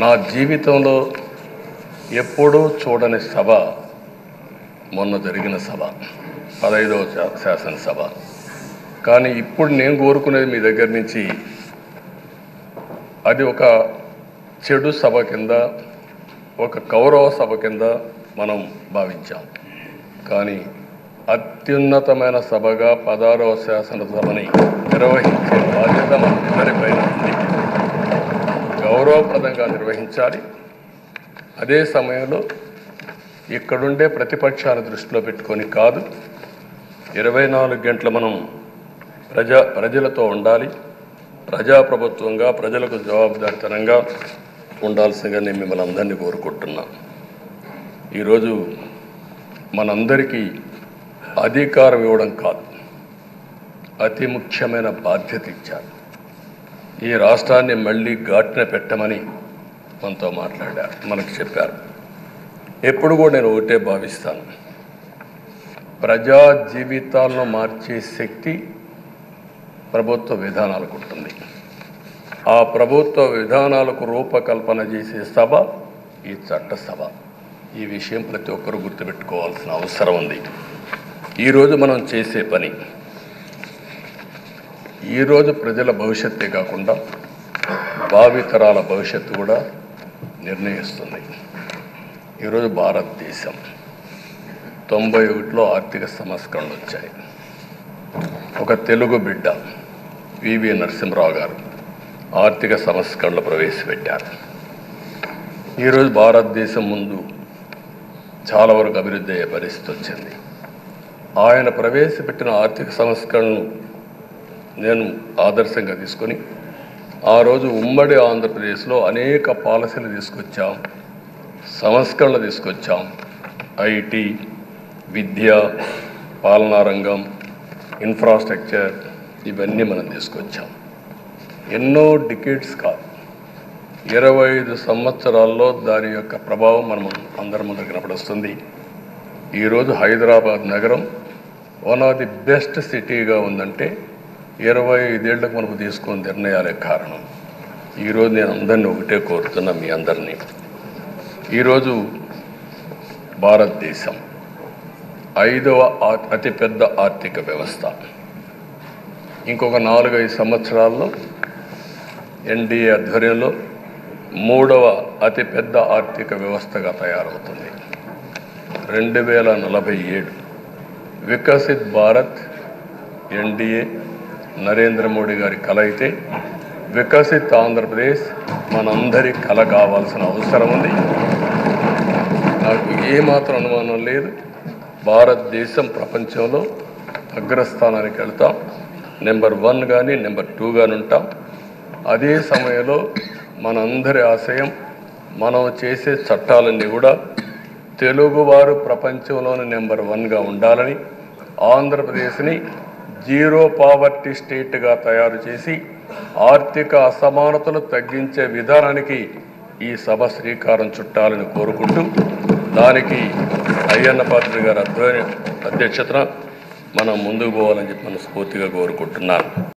నా జీవితంలో ఎప్పుడూ చూడని సభ మొన్న జరిగిన సభ పదహైదవ శా- శాసనసభ. కానీ ఇప్పుడు నేను కోరుకునేది మీ దగ్గర నుంచి అది ఒక చెడు సభ కింద ఒక కౌరవ సభ కింద మనం భావించాం. కానీ అత్యున్నతమైన సభగా పదారవ శాసనసభని నిర్వహించే బాధ్యత మనందరిపైన గౌరవప్రదంగా నిర్వహించాలి. అదే సమయంలో ఇక్కడుండే ప్రతిపక్షాల దృష్టిలో పెట్టుకొని కాదు ఇరవై నాలుగు గంటలు మనం ప్రజా ప్రజలతో ఉండాలి. ప్రజాప్రభుత్వంగా ప్రజలకు జవాబుదారితనంగా ఉండాల్సిందిగా నేను మిమ్మల్ని అందరినీ కోరుకుంటున్నా. ఈరోజు మనందరికీ అధికారం ఇవ్వడం కాదు అతి ముఖ్యమైన బాధ్యత ఇచ్చారు. ఈ రాష్ట్రాన్ని మళ్ళీ ఘాటున పెట్టమని మనతో మాట్లాడారు మనకు చెప్పారు. ఎప్పుడు కూడా నేను ఒకటే భావిస్తాను. ప్రజా జీవితాలను మార్చే శక్తి ప్రభుత్వ విధానాలకు ఉంటుంది ఆ ప్రభుత్వ విధానాలకు రూపకల్పన చేసే సభ ఈ చట్టసభ ఈ విషయం ప్రతి ఒక్కరూ గుర్తుపెట్టుకోవాల్సిన అవసరం ఉంది. ఈరోజు మనం చేసే పని ఈరోజు ప్రజల భవిష్యత్తే కాకుండా భావితరాల భవిష్యత్తు కూడా నిర్ణయిస్తుంది. ఈరోజు భారతదేశం తొంభై ఒకటిలో ఆర్థిక సంస్కరణలు వచ్చాయి. ఒక తెలుగు బిడ్డ వివి నరసింహరావు గారు ఆర్థిక సంస్కరణలు ప్రవేశపెట్టారు. ఈరోజు భారతదేశం ముందు చాలా వరకు అభివృద్ధి అయ్యే పరిస్థితి వచ్చింది. ఆయన ప్రవేశపెట్టిన ఆర్థిక సంస్కరణలు నేను ఆదర్శంగా తీసుకొని ఆ రోజు ఉమ్మడి ఆంధ్రప్రదేశ్లో అనేక పాలసీలు తీసుకొచ్చాం సంస్కరణలు తీసుకొచ్చాం. ఐటీ విద్య పాలనా రంగం ఇన్ఫ్రాస్ట్రక్చర్ ఇవన్నీ మనం తీసుకొచ్చాం. ఎన్నో డికేట్స్ కాదు. ఇరవై ఐదు సంవత్సరాల్లో దాని యొక్క ప్రభావం మనం అందరి ముందు కనపడుస్తుంది. ఈరోజు హైదరాబాద్ నగరం వన్ ఆఫ్ ది బెస్ట్ సిటీగా ఉందంటే ఇరవై ఐదేళ్ళకు మనకు తీసుకున్న నిర్ణయాలే కారణం. ఈరోజు నేను అందరినీ ఒకటే కోరుతున్నా మీ అందరినీ. ఈరోజు భారతదేశం ఐదవ అతిపెద్ద ఆర్థిక వ్యవస్థ. ఇంకొక నాలుగైదు సంవత్సరాల్లో ఎన్డీఏ ఆధ్వర్యంలో మూడవ అతిపెద్ద ఆర్థిక వ్యవస్థగా తయారవుతుంది. రెండు వేల నలభై ఏడు వికసిత్ భారత్ ఎన్డీఏ నరేంద్ర మోడీ గారి కల అయితే వికసిత్ ఆంధ్రప్రదేశ్ మనందరి కల కావాల్సిన అవసరం ఉంది. నాకు ఏమాత్రం అనుమానం లేదు. భారతదేశం ప్రపంచంలో అగ్రస్థానానికి వెళ్తాం. నెంబర్ వన్ కానీ నెంబర్ టూ కానీ ఉంటాం. అదే సమయంలో మనందరి ఆశయం మనం చేసే చట్టాలన్నీ కూడా తెలుగువారు ప్రపంచంలోని నెంబర్ వన్గా ఉండాలని ఆంధ్రప్రదేశ్ని జీరో పావర్టీ స్టేట్గా తయారు చేసి ఆర్థిక అసమానతను తగ్గించే విధానానికి ఈ సభ శ్రీకారం చుట్టాలని కోరుకుంటూ దానికి అయ్యన్న పాత్ర గారి అధ్వర్య అధ్యక్షతన మనం ముందుకు పోవాలని చెప్పి మనస్ఫూర్తిగా కోరుకుంటున్నాను.